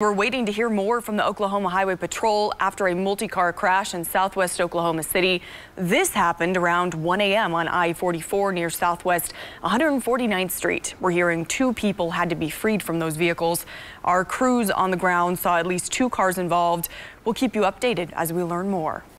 We're waiting to hear more from the Oklahoma Highway Patrol after a multi-car crash in southwest Oklahoma City. This happened around 1 a.m. on I-44 near southwest 149th Street. We're hearing two people had to be freed from those vehicles. Our crews on the ground saw at least two cars involved. We'll keep you updated as we learn more.